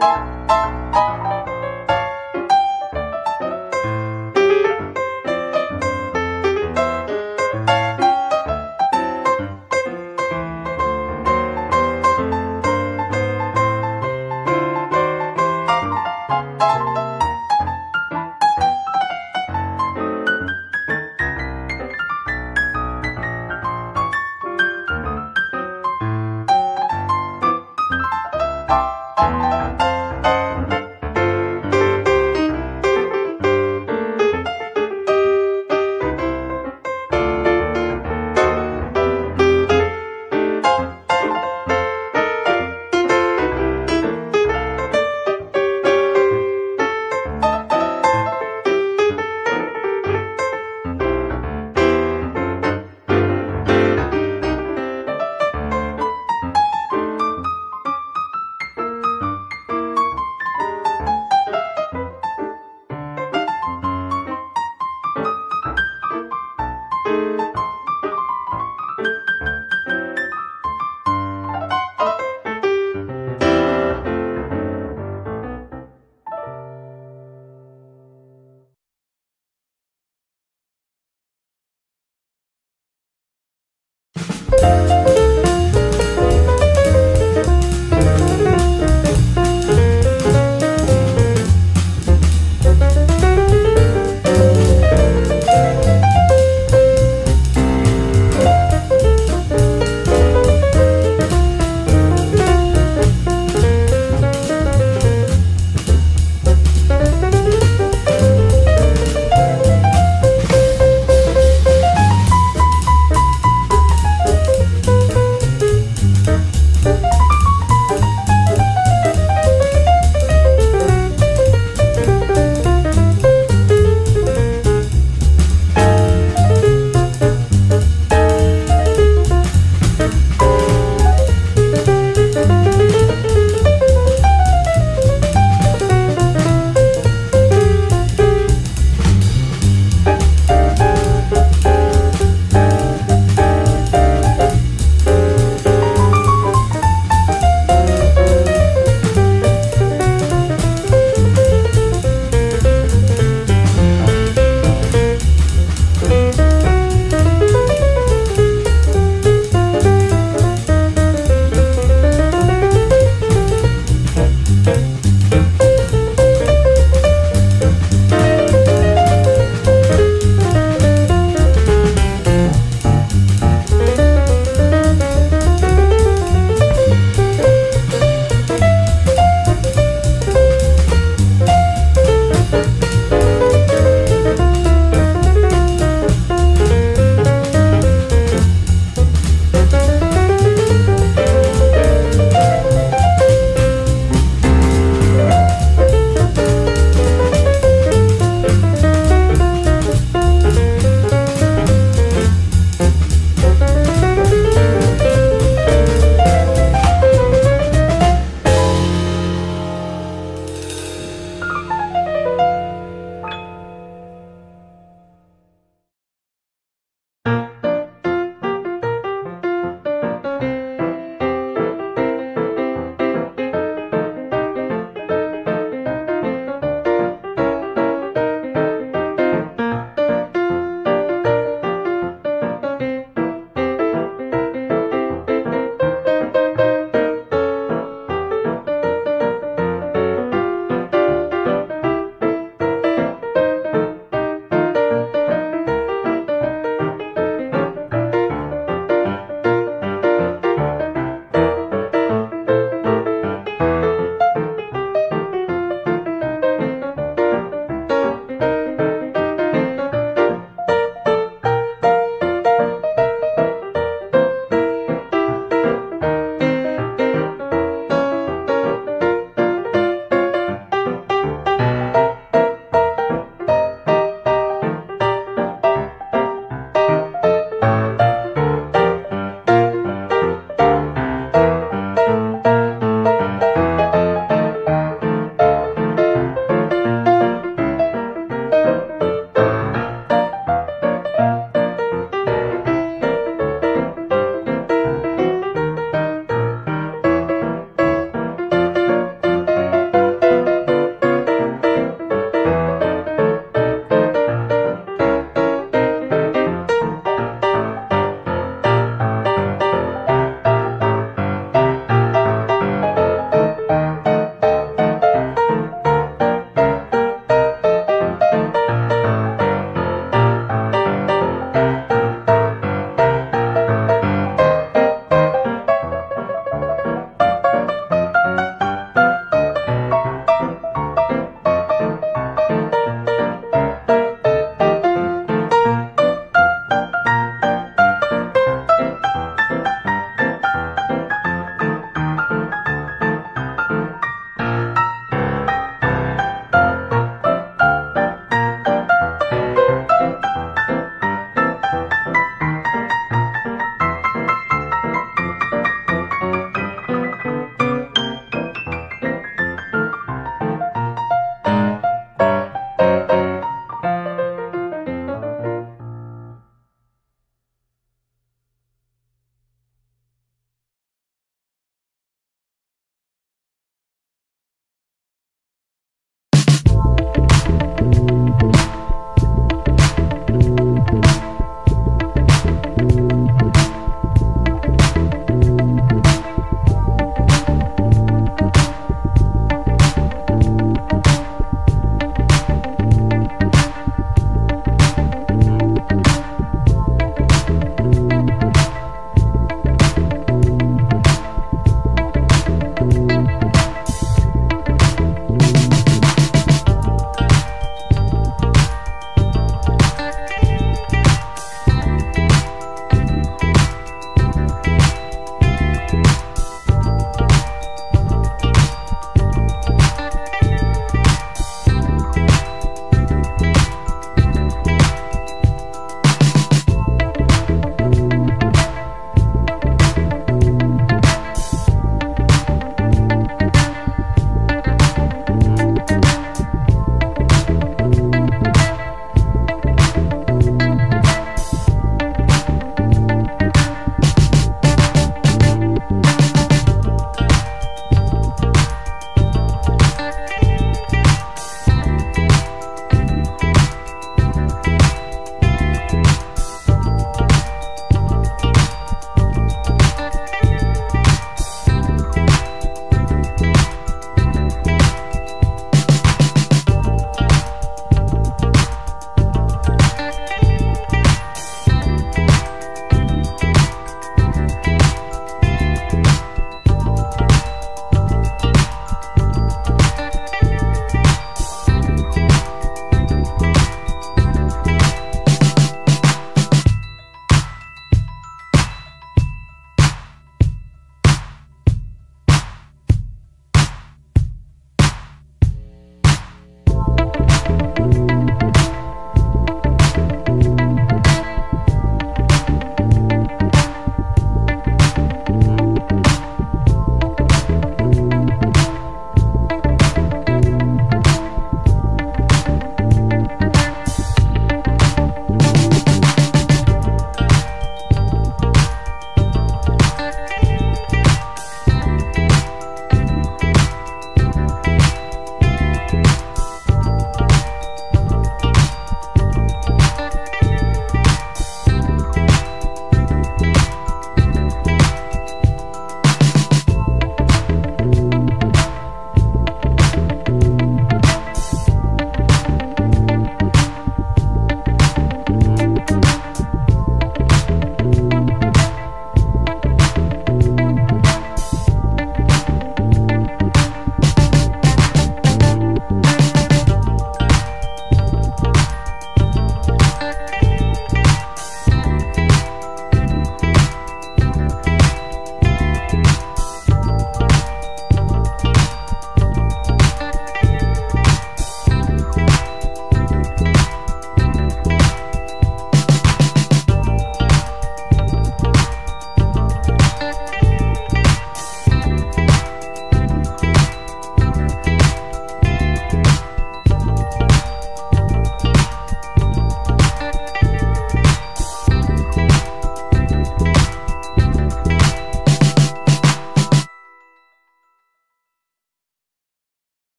Bye.